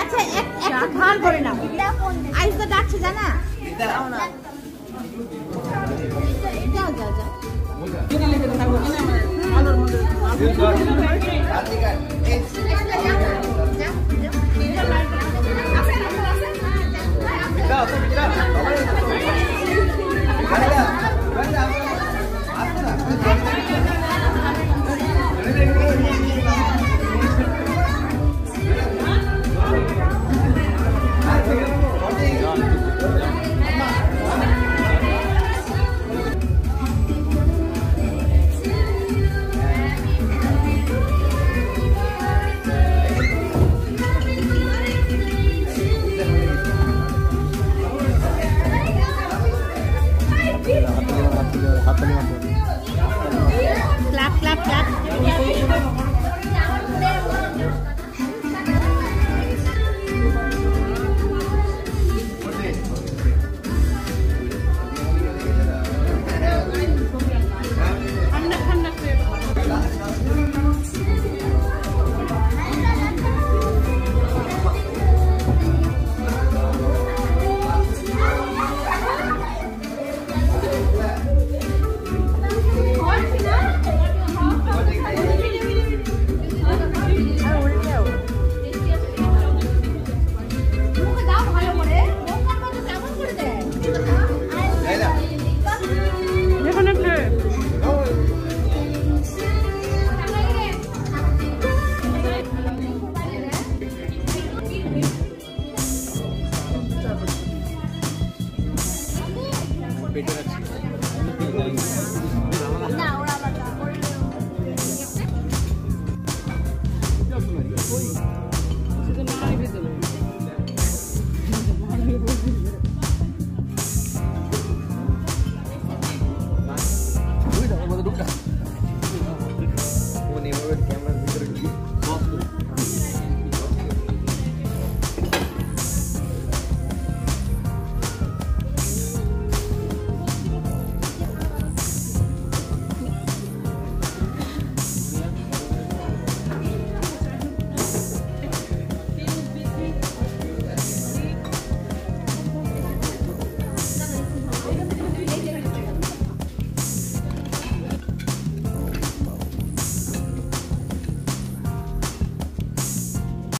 আচ্ছা এক একটা খান করে নাও। আইসা ডাকছে জানা? যাও যাও যাও। example.